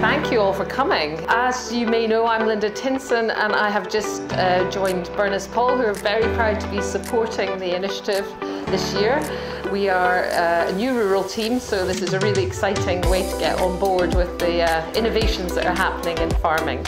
thank you all for coming. As you may know, I'm Linda Tinson and I have just uh, joined Burness Paull, who are very proud to be supporting the initiative this year. We are uh, a new rural team, so this is a really exciting way to get on board with the uh, innovations that are happening in farming.